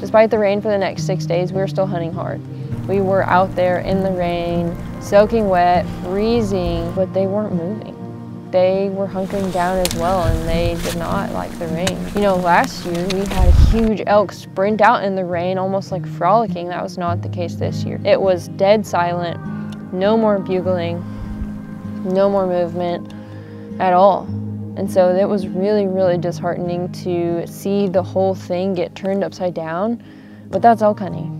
Despite the rain for the next six days, we were still hunting hard. We were out there in the rain, soaking wet, freezing, but they weren't moving. They were hunkering down as well and they did not like the rain. You know, last year we had a huge elk sprint out in the rain, almost like frolicking. That was not the case this year. It was dead silent, no more bugling, no more movement at all. And so it was really, really disheartening to see the whole thing get turned upside down, but that's elk hunting.